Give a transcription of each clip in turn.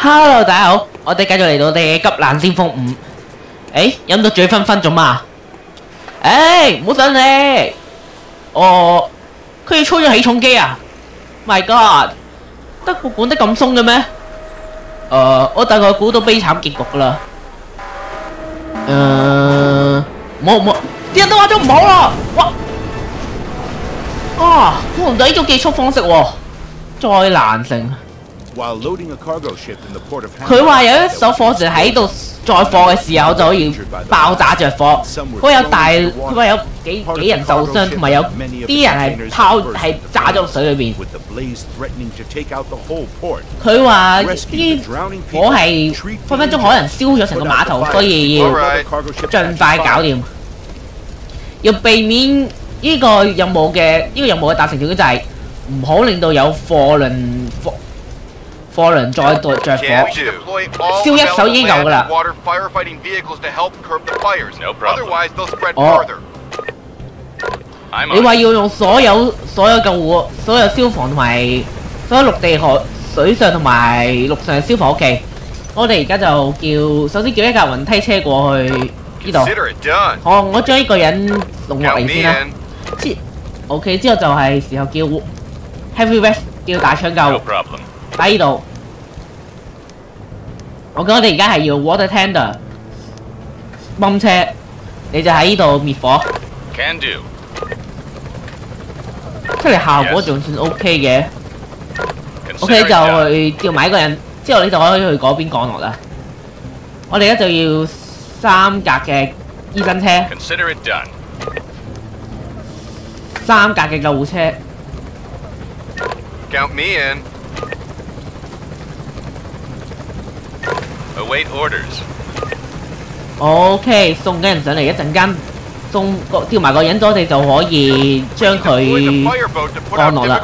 Hello，大家好，我哋繼續嚟到我哋嘅急難先鋒五。誒，飲到醉醺醺做嘛？誒，唔好上嚟！哦，佢要操咗起重機啊！My God，德国管得咁鬆嘅咩？誒，我大概估到悲慘結局噶啦。誒，唔好唔好，啲人都話咗唔好啦！哇！啊，我唔到呢種寄宿方式喎，災難性。佢話有一艘貨船喺度載貨嘅時候就可以爆炸着火，佢有大佢話有幾幾人受傷，同埋有啲人係拋係炸咗水裏邊。with the blaze threatening to take out the whole port. 佢話啲火係分分鐘可能燒咗成個碼頭，所以要盡快搞掂。要避免呢個任務嘅呢個任務嘅達成條件就係唔好令到有貨輪貨科伦再度着火，烧一手已有噶啦。我你话要用所有所有救护、所有消防同埋所有陆地河、水上同埋陆上消防器。我哋而家就叫，首先叫一架云梯车过去呢度。好，我将呢个人弄落嚟先啦。之，OK，之后就系时候叫 Heavy West 叫大抢救。喺呢度。我覺得我哋而家係要 Water Tender 泵車，你就喺呢度滅火，Can do. 出嚟效果仲算 OK 嘅。OK 就去叫埋一個人，之後你就可以去嗰邊降落啦。我哋而家就要三格嘅醫生車，Consider it done. 三格嘅救護車。Count me in. wait orders. OK，送紧人上嚟，一阵间送个钓埋个人咗，我哋就可以将佢降落啦。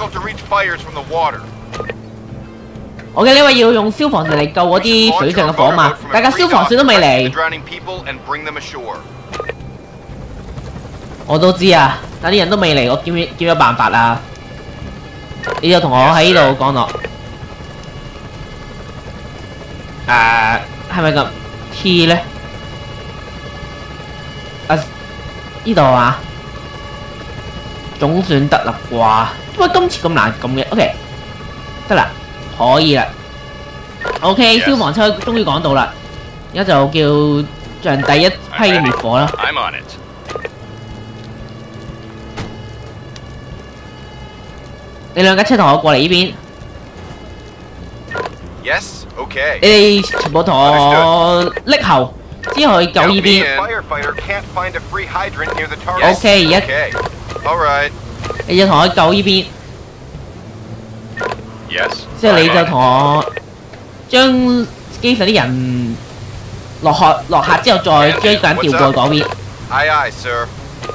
我嘅呢位要用消防船嚟救嗰啲水上嘅火嘛？大家消防船都未嚟。我都知啊，但啲人都未嚟，我兼兼咗办法啦。你就同我喺呢度降落。诶、係咪咁 T 咧？啊，呢度啊，總算得啦啩？點解今次咁難咁嘅？OK，得啦，可以啦。OK，消防車終於趕到啦，而家就叫像第一批嘅滅火啦。I'm on it. 你兩架車同我過嚟呢邊，Yes. OK。A 全部同力后，之后去救二边。OK，一。All right。你就同我救二边。Yes。之后你就同我将机上啲人落下落下之后，再将啲调过嗰边。Aye aye, sir。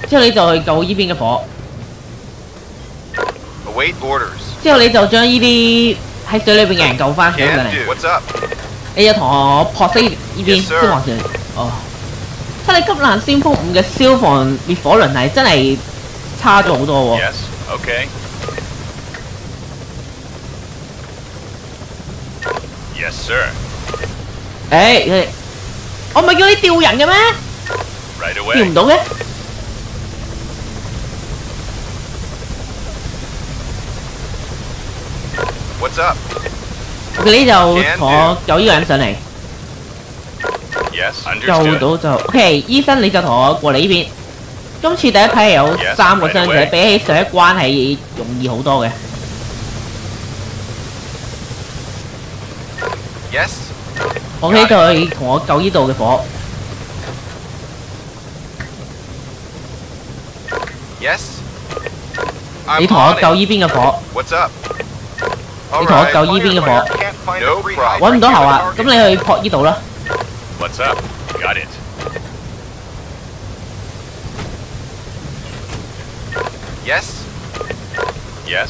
之后你就去救依边嘅火。Await orders。之后你就将依啲。喺水裏邊嘅人救翻上 Can 嚟，do. What's up? 你就同我撲熄呢邊 Yes, sir. 消防船。哦，睇你急難先鋒五嘅消防滅火輪係真係差咗好多喎。Yes. Okay. Yes, sir. 誒，你我唔係叫你調人嘅咩？Right 調唔 away. 到嘅。What's up? 你就同我救呢個人上嚟，Yes. 救.到就 OK。醫生你就同我過嚟呢邊。今次第一批係有三個 right 傷者.比起上一關係容易好多嘅。Yes. OK，就去同我救呢度嘅火。Yes. 你同我救呢邊嘅火，What's up? 你同我救呢邊嘅火。Firefighter can't find a free hydrant 揾唔到 near 喉 the 啊！咁 target. 你去撲呢度啦。What's up? Got it. Yes. Yes.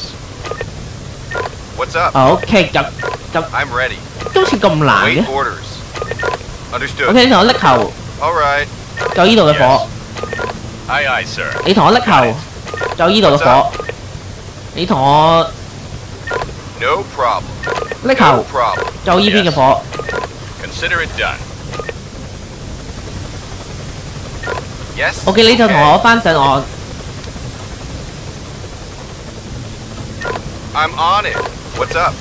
What's up? 啊 OK，咁咁 I'm ready. 今次咁難嘅 Wait。orders. Understood. OK，你同我拎頭 All right. 救呢度嘅火，Aye, aye, sir. 你同我拎頭救呢度嘅火，你同我 No problem. 拎 No 球 problem. 救依边嘅火。 Consider it done. Yes. OK，你就同 okay. 我翻上岸。 I'm on it. What's up?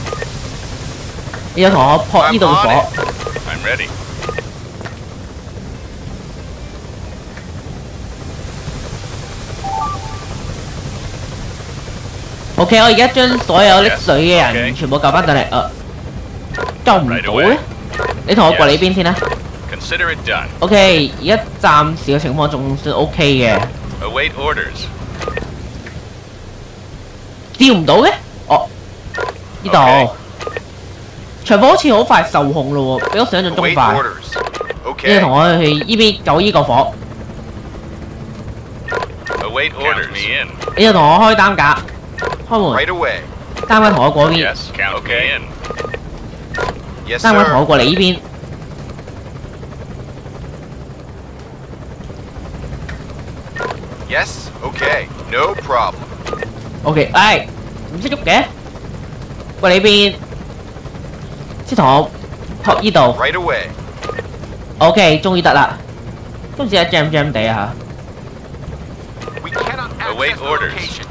你就同我扑呢度嘅 I'm on 火。 I'm ready. OK，我而家將所有拎水嘅人全部救翻上嚟。誒，救唔到咧？你同我過嚟呢邊先啦。OK，而家暫時嘅情況仲算 OK 嘅。Await orders. 吊唔到嘅？哦，呢度。長火好似好快受控咯喎，比我想象中快。orders. 你同我去呢邊救呢個火，Await orders. me in. 你就同我開擔架，开门， Right away. 担架同我过呢边， Yes, count me Okay. in. Yes, 担架同我 sir. 过嚟呢边。 Yes. Okay. No problem. OK，唉，唔识喐嘅，过嚟呢边，先同我扑呢度。 Right away. OK，终于得啦。今次系 jam jam 地啊 We cannot Await access the orders. location.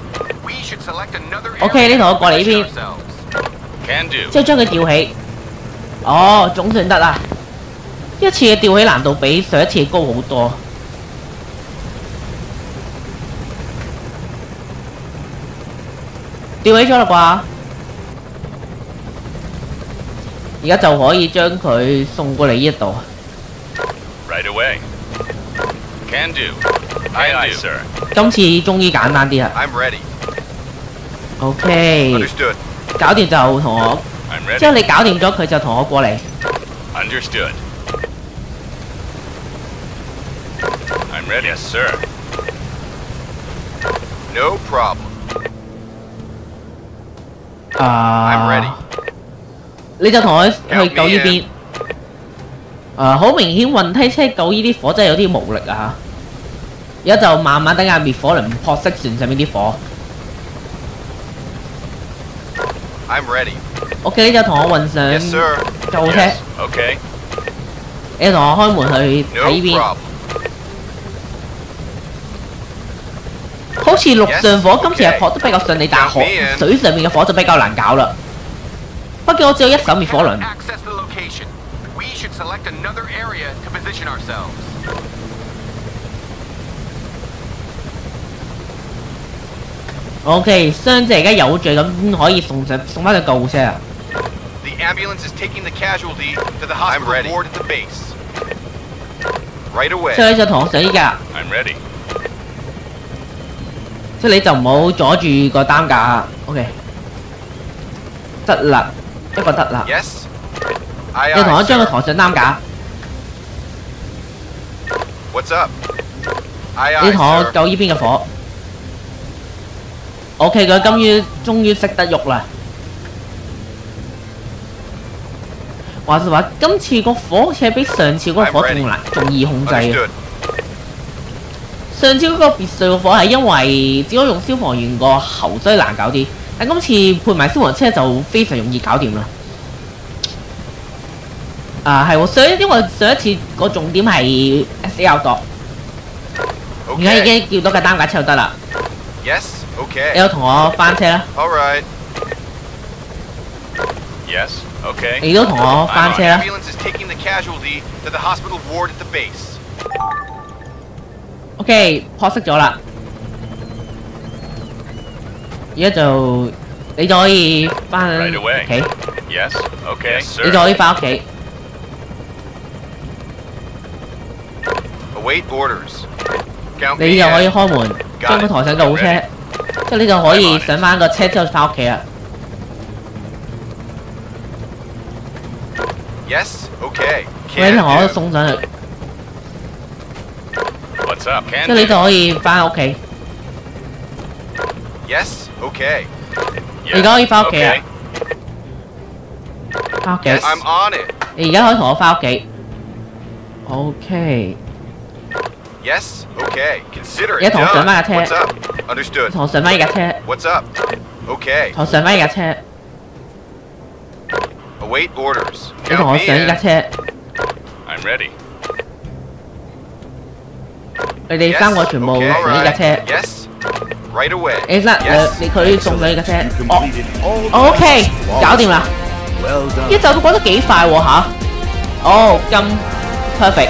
OK，area 你同我過嚟呢，do. 之後將佢吊起。哦，總算得啦。一次嘅吊起難度比上一次高好多。吊起咗啦啩？而家就可以將佢送過嚟呢一度。Right away. Can do. Aye, aye, sir. 今次終於簡單啲啦。I'm ready. O K，搞掂就同我，之后你搞掂咗佢就同我过嚟。Understood. I'm ready, sir. No problem. I'm ready. 你就同我去救呢边。啊，好明显云梯车救呢啲火真系有啲无力啊！吓而家就慢慢等下灭火轮扑熄船上面啲火。I'm ready. OK，你就同我混上車 Yes. Okay. 你就同我開門去睇呢邊。problem. 好似陸上火今次係 okay. 撲得比較順利，但係 Count 河 me in. 水上面嘅火就比較難搞啦。畢竟我只有一手滅火輪。OK，傷者而家有罪咁可以送上送翻去救護車啊！The ambulance is taking the casualty to the hospital ward at the base. Right away. 以你就同我上依架，I'm ready. 即係你就唔好阻住個擔架。OK，得啦，一個得啦。Yes. 你同我將佢 sir. 抬上擔架，What's up? 你同我救依邊嘅火。OK，佢終於終於識得喐啦。話實話，今次個火好似係比上次嗰個火仲難，仲易控制啊。上次嗰個別墅嘅火係因為只可以用消防員個喉，所以難搞啲。但今次配埋消防車就非常容易搞掂啦。啊，係喎，上一因為上一次個重點係 S L 度，而家已.經叫到架擔架車就得啦。Yes. 你 Okay. 有同我翻車啦，All right. Yes. Okay. 你都同我翻車啦。Ambulance is taking the casualty to the hospital ward at the base. OK，撲熄咗啦。而家就你就可以翻屋.企，Yes. Okay. 你就可以翻屋企。Await orders. 你就可以.開門，將佢抬上救護車，之後你就可以上翻個車之後翻屋企啦。Yes. Okay. 你 Can 同我.送上去，What's up? 之 Can 後你就可以翻屋企。Yes. Okay. 而家可以翻屋企啊 Okay.！翻屋企 I'm on it. 你而家可以同我翻屋企。OK，Yes. Okay. Consider 而家 it 同我上 done. 翻架车 What's up? Understood. 同我上翻呢架车，What's up? Okay. 同我上翻呢架车。 Await orders. 你同 Count 我 me 上呢架 in. 车， I'm ready. 你哋 Yes. 三个全部 Okay. 上呢架 Alright. 车。 Yes. Right away. 你得 Yes. 你佢哋送上呢架车 You。哦 completed all 哦，OK， tasks 搞掂啦。 Well 一 done. 就都过得几快喎吓。哦，咁 perfect。